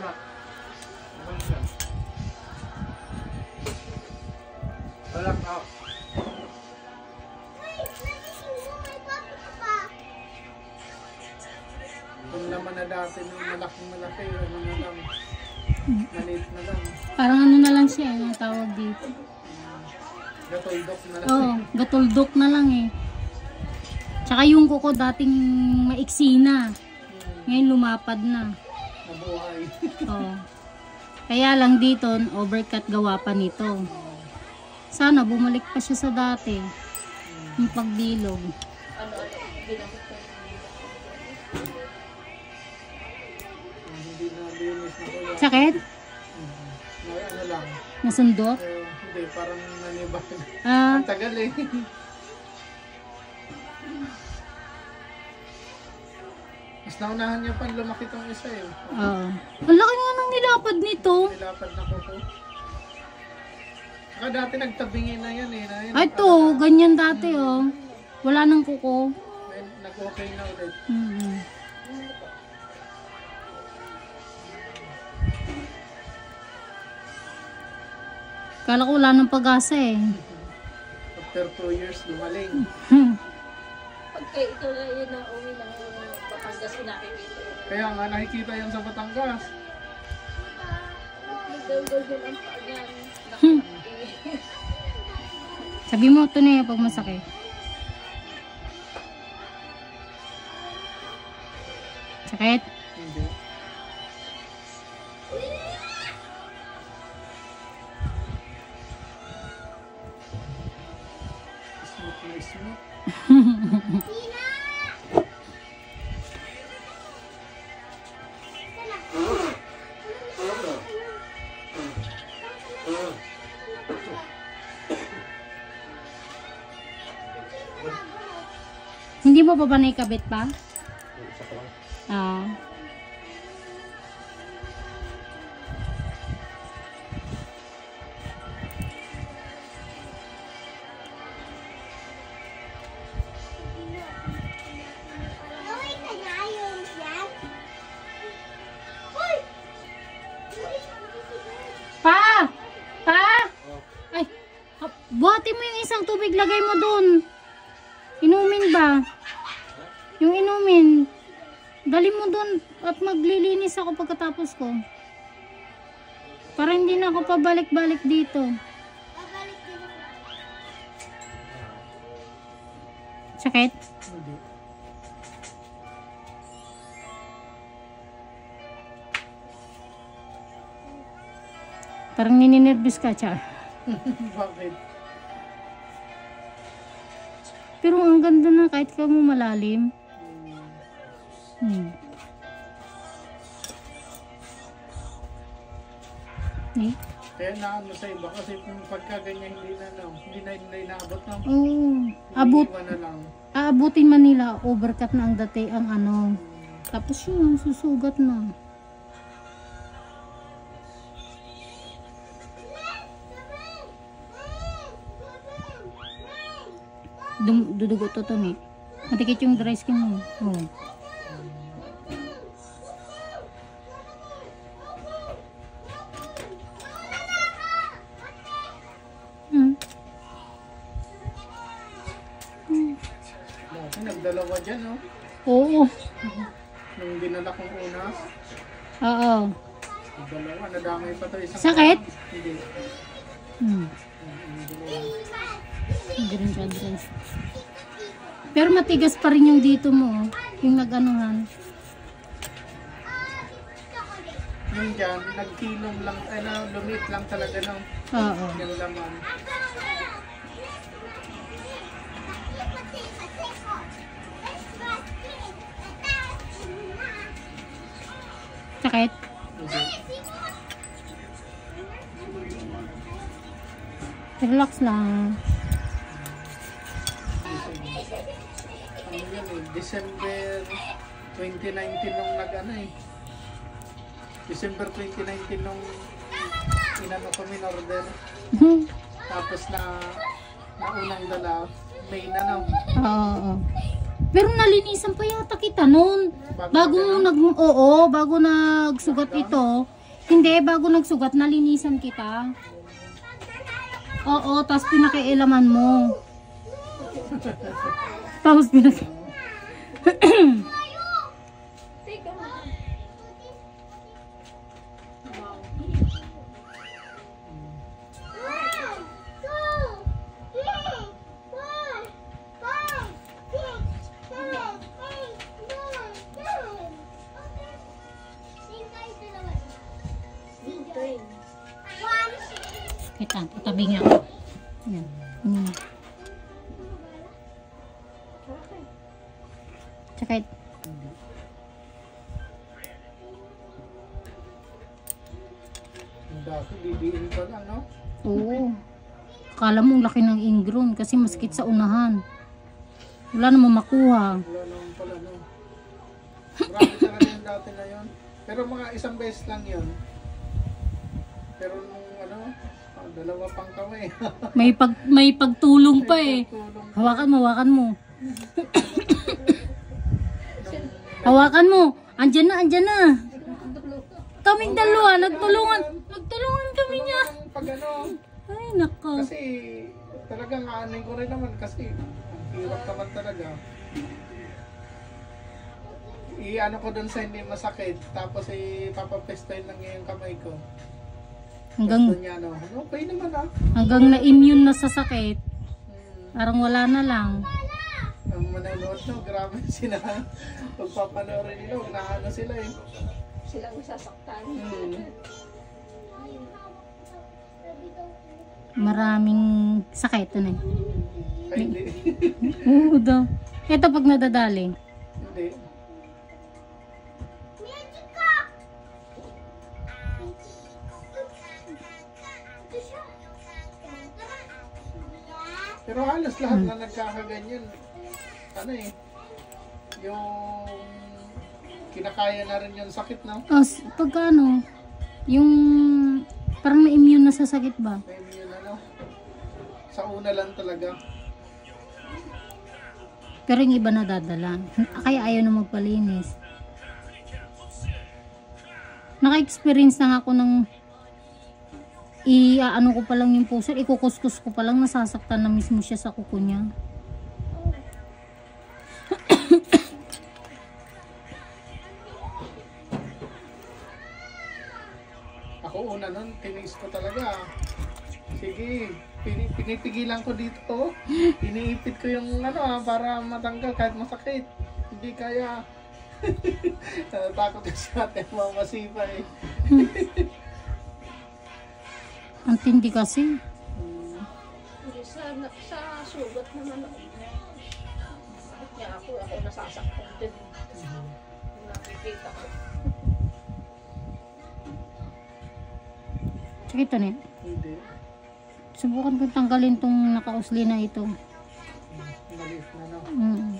Ano? Walang out. Kung naman na dati nung malaking malaki, ano na lang. Maliit na lang. Parang ano na lang siya, yung tawag dito. Gatuldok na lang. Oo, oh, gatuldok na lang eh. Tsaka yung kuko dating maiksi na. Ngayon lumapad na. Nabuhay. Oo. Kaya lang dito, overcut gawa pa nito. Sana bumalik pa siya sa dati. Yung na linis na kuya. Sakit? Ano lang. Nasundot? Eh, hindi, parang nanibag. Ah, Ang tagal eh. Mas naunahan niya pa lumaki tong isa eh. oo. Ang laki nga ng nilapad nito. Nilapad na kuko. Saka dati nagtabingin na yan eh. Na yun, Ay, ito, ganyan dati oh. Wala nang kuko. Nag-okay na ulit. Mm Kala ko wala nang pag-asa eh. After 2 years, lumaling. Pagka ito na yun na uwi ng Batangas ko nakikita. Kaya nga nakikita yan sa Batangas. Nagdagdag yun ang pagan. Sabi mo, ito na pag masakit. Sakit? Hindi. Smooth na smooth. Pa ba naikabit pa? Ah. Pa! Pa! Ay, ha- buhatin mo yung isang tubig, lagay mo dun. Inumin ba? Dali mo dun at maglilinis ako pagkatapos ko. Para hindi na ako pabalik-balik dito. Sakit? Hindi. Parang nininervous ka, Char. Bakit? Pero ang ganda na kahit ka mo malalim. Hmm. Eh? Kaya na ano sa iba kasi kung pagka ganyan hindi na no, hindi na hindi naabot no. Oh, abot, na lang. aabutin man nila, overcut na ang dati ang ano. Tapos yun, susugat na. Dum dudugo to to ni. Matikit yung dry skin mo. Oh. Dati nagdalawa dyan no. Oo. Nung dinala kong una, Oo. dalawa, nadamay pa to isang Sakit? Hindi. Hmm. Hindi rin siya dress. Pero matigas pa rin yung dito mo. oh. Yung nag-anuhan. Yung dyan, nagkilom lang, ay na, lumit lang talaga no. Oo. Yung laman. Sakit? Relax lang. December 2019 nung nag-ano eh. December 2019 nung inano kami in order. Tapos na naunang dala, May na no. Oo. oo. Pero nalinisan pa yata kita noon. Bago nag oo, bago nagsugat ito. Hindi, bago nagsugat nalinisan kita. Oo, tapos pinakialaman mo. tapos pinak... dati, bibiin pa lang, no? oo. Akala mo ang laki ng ingrown kasi maskit sa unahan. Wala namang makuha. Wala naman pala, no? Marami yung dati na yun. Pero mga isang beses lang yun. Pero nung ano, ah, dalawa pang kamay. May pag may pagtulong pa eh. Tulong. Hawakan mo, hawakan mo. Hawakan mo. Andyan na, andyan na. Kaming dalawa, nagtulungan. Nagtulungan kami niya. Pag ano, Ay, nako. kasi talagang aanin ko rin naman kasi ang hirap naman talaga. I-ano ko dun sa hindi masakit, tapos ipapapestoyin lang yung kamay ko. Hanggang, Gusto niya, no? Ano, okay naman ah. hanggang na-immune na sa sakit. Hmm. Parang wala na lang. Ang manonood no, grabe sila. Pagpapanoorin nila, huwag na ano sila eh. Silang masasaktan. Hmm. Maraming sakit. Ano eh. Ay, hindi. Oo daw. Ito pag nadadali. hindi. Pero halos lahat na nagkakaganyan, ano eh, yung kinakaya na rin yung sakit, no? Oh, pagka ano, yung parang na-immune na sa sakit ba? Maybe yun ano, sa una lang talaga. Pero yung iba nadadala. Kaya ayaw na magpalinis. Naka-experience na nga ako ng i-ano ko pa lang yung puso, ikukuskus ko pa lang, nasasaktan na mismo siya sa kuko niya. Tinis ko talaga. Sige, pini- pinipigilan ko dito. Iniipit ko yung ano ah, para matanggal kahit masakit. Hindi kaya. Takot yung sa atin, mamasipa eh. Ang tindi kasi. Hmm. Hindi, sa, sa sugat naman ako. Kaya ako, ako nasasaktan din. Yung nakikita ko. Sige ito na. Hindi. Subukan kong tanggalin tong nakausli na ito. Maliit na no. Mm.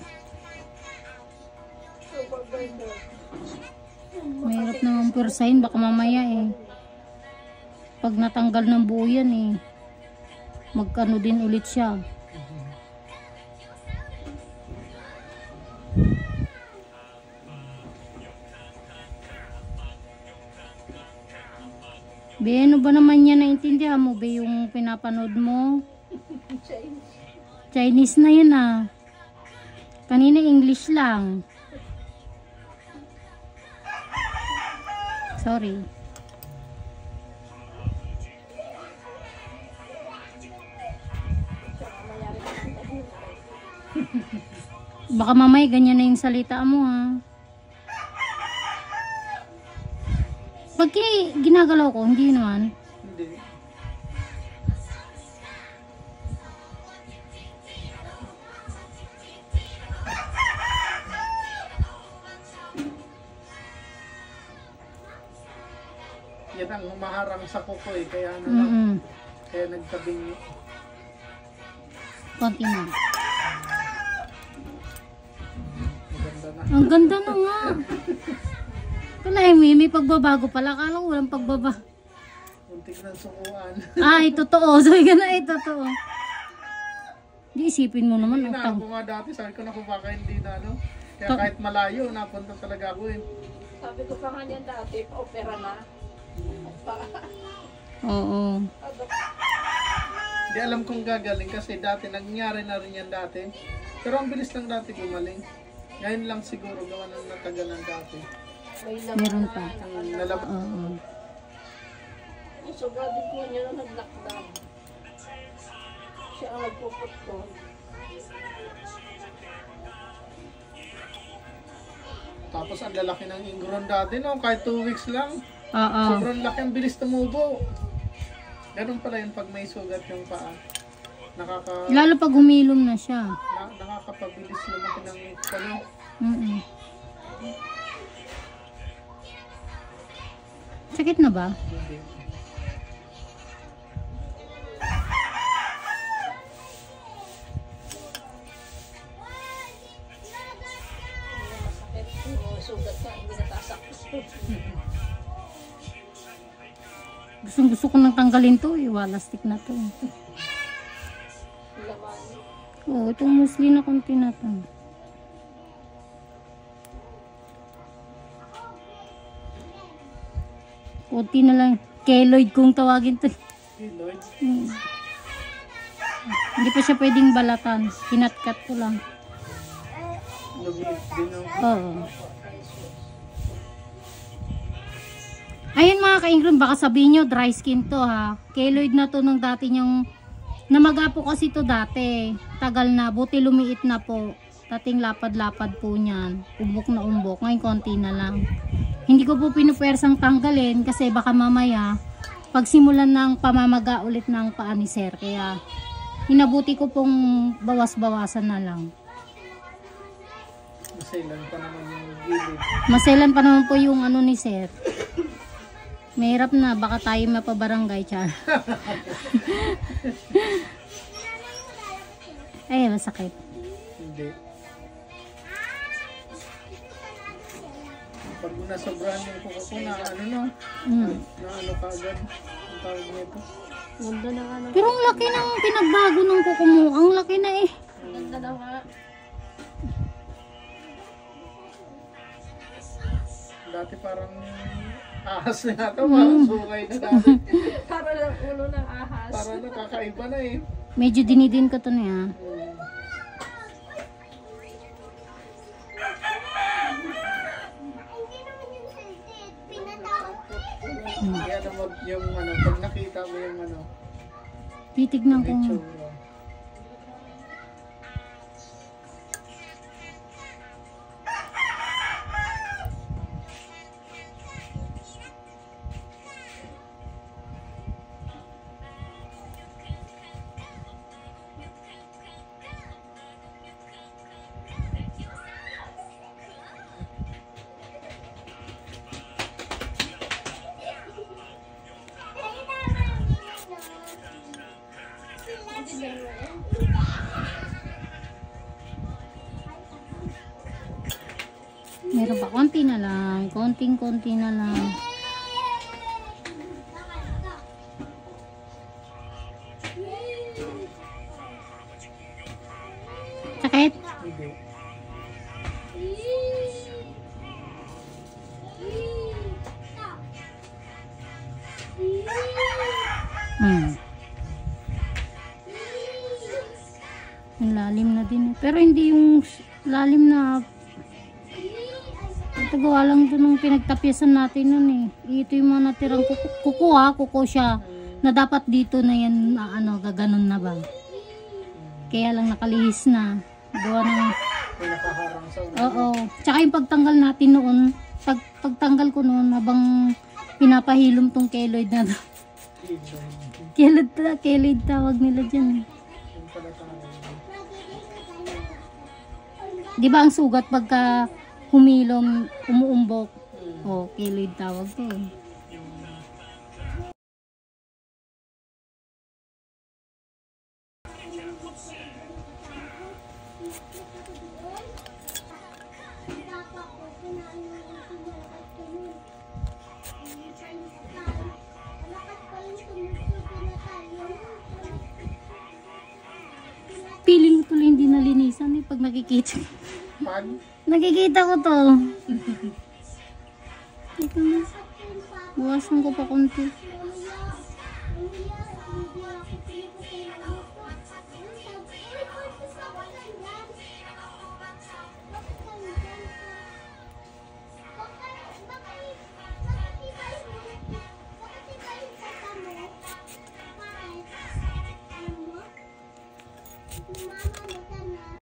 Naman pursahin, baka mamaya eh. Pag natanggal ng buo yan eh. Magkano din ulit siya. Be, ano ba naman yan naintindihan mo? Be, yung pinapanood mo? Chinese. Chinese na yan ah. Kanina English lang. Sorry. Baka mamay ganyan na yung salita mo ha. Pag ginagalaw ko, hindi naman. Hindi. Yan ang humaharang sa kuko eh, kaya ano lang, Mm-mm. kaya nagtabing Konti na. maganda na. Ang ganda na nga. Wala eh, may, may pagbabago pala. Kala ko walang pagbaba. Muntik ng sumuan. Ay, totoo. Sabi ka na, eh, totoo. Di isipin mo naman, Inaano utang. ko nga dati, sabi ko na kung baka hindi na ano. Kaya Ta- kahit malayo, napunta talaga ako eh. Sabi ko pa nga niyan dati, pa-opera na. Pa, Oo. Hindi alam kong gagaling kasi dati, nangyari na rin yan dati. Pero ang bilis lang dati gumaling. Ngayon lang siguro gawa ng natagalan dati. Meron na pa. Oo. Yung sobrang din po niya nung nag-lockdown. Siya ang nagpuput ko. Tapos ang lalaki ng ingron dati, no? Kahit 2 weeks lang. Oo. Sobrang laki ang bilis tumubo. Ganun pala yun pag may sugat yung paa. Nakaka, Lalo pag humilom na siya. na, nakakapabilis lumaki ng ano. Mm Sakit na ba? Gustong gusto ko nang tanggalin to eh. Walastik na to. Oo, itong musli na konti na to. Konti na lang. Keloid kung tawagin to. Keloid. Hmm. Hindi pa siya pwedeng balatan. Kinatkat ko lang. Oo. Ayun mga ka-Ingrid, baka sabihin nyo, dry skin to ha. Keloid na to nung dati niyang, namaga po kasi to dati. Tagal na, buti lumiit na po. Dating lapad-lapad po niyan. Umbok na umbok. Ngayon konti na lang. Hindi ko po pinupersang tanggalin kasi baka mamaya, pagsimulan ng pamamaga ulit ng paa ni sir. Kaya, inabuti ko pong bawas-bawasan na lang. Masailan pa naman yung gilid. Maselan pa naman po yung ano ni sir. Mahirap na, baka tayo mapabarangay, char. Ay, masakit. Hindi. Pag nasobrahan yung na ano no, Mm. na ano ka agad, ang tawag nito. Ganda na ng Pero ang laki ng pinagbago ng kuko mo. Ang laki na eh. Ganda na nga. Dati parang ahas na ito, parang sungay na dati. Para lang ulo ng ahas. Parang nakakaiba na eh. Medyo dinidin ko to niya. Mm. Yung ano, pag nakita mo yung ano, Titignan ko. itsura. Konti na lang. Konting-konti na lang. Ito gawa lang doon ng pinagtapyasan natin nun eh. Ito yung mga natirang kuko, kuko ha, kuko siya. Na dapat dito na yan, na ano, gaganon na ba. Kaya lang nakalihis na. Gawa ng, oo. Tsaka yung pagtanggal natin noon, pag, pagtanggal ko noon, habang pinapahilom tong keloid na to. Keloid, keloid tawag nila dyan. Tawag. Di ba ang sugat pagka humilom, umuumbok? O, keloid tawag to eh. Piling nalinisan eh pag nakikita. Pag, Nakikita ko to. Ito na. Buwasan ko pa konti.